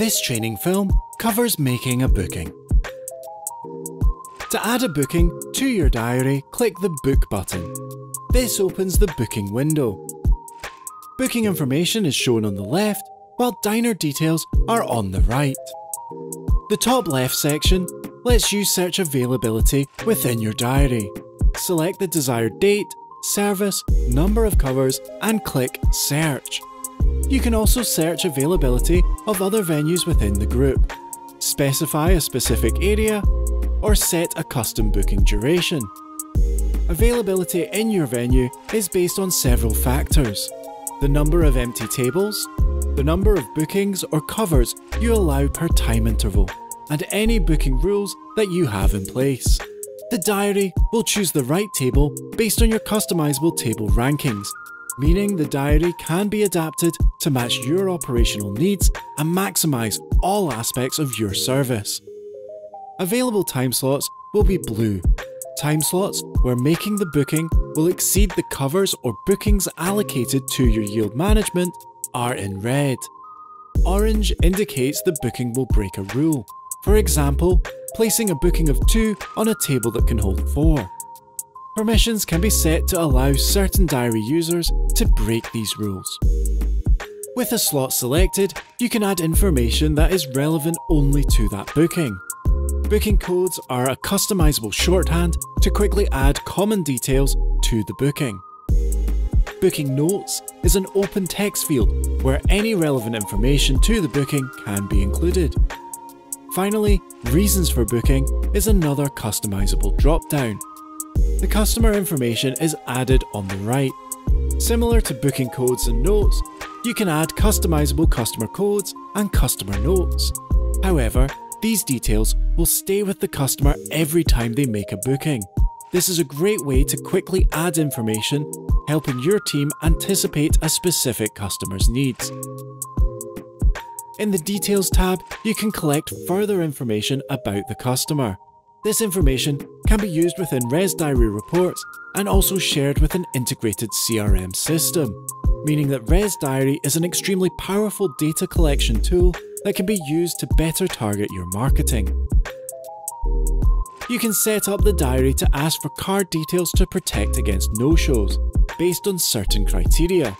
This training film covers making a booking. To add a booking to your diary, click the Book button. This opens the booking window. Booking information is shown on the left, while diner details are on the right. The top left section lets you search availability within your diary. Select the desired date, service, number of covers, and click Search. You can also search availability of other venues within the group, specify a specific area, or set a custom booking duration. Availability in your venue is based on several factors. The number of empty tables, the number of bookings or covers you allow per time interval, and any booking rules that you have in place. The diary will choose the right table based on your customizable table rankings, meaning the diary can be adapted to match your operational needs and maximise all aspects of your service. Available time slots will be blue. Time slots where making the booking will exceed the covers or bookings allocated to your yield management are in red. Orange indicates the booking will break a rule. For example, placing a booking of 2 on a table that can hold 4. Permissions can be set to allow certain diary users to break these rules. With a slot selected, you can add information that is relevant only to that booking. Booking codes are a customizable shorthand to quickly add common details to the booking. Booking Notes is an open text field where any relevant information to the booking can be included. Finally, Reasons for Booking is another customizable drop-down. The customer information is added on the right. Similar to booking codes and notes, you can add customizable customer codes and customer notes. However, these details will stay with the customer every time they make a booking. This is a great way to quickly add information, helping your team anticipate a specific customer's needs. In the Details tab, you can collect further information about the customer. This information can be used within ResDiary reports and also shared with an integrated CRM system, meaning that ResDiary is an extremely powerful data collection tool that can be used to better target your marketing. You can set up the diary to ask for card details to protect against no-shows, based on certain criteria.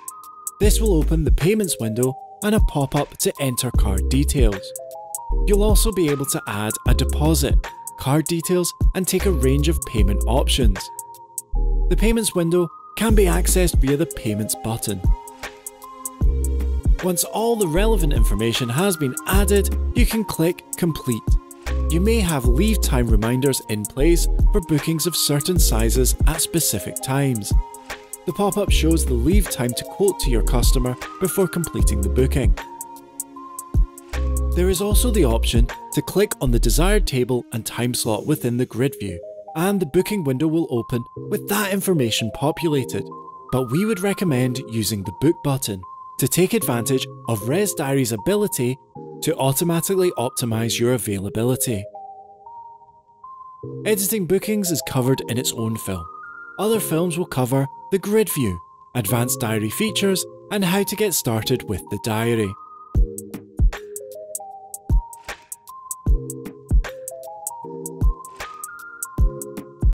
This will open the payments window and a pop-up to enter card details. You'll also be able to add a deposit, card details and take a range of payment options. The payments window can be accessed via the payments button. Once all the relevant information has been added, you can click Complete. You may have leave time reminders in place for bookings of certain sizes at specific times. The pop-up shows the leave time to quote to your customer before completing the booking. There is also the option to click on the desired table and time slot within the grid view, and the booking window will open with that information populated, but we would recommend using the book button to take advantage of ResDiary's ability to automatically optimize your availability. Editing bookings is covered in its own film. Other films will cover the grid view, advanced diary features, and how to get started with the diary.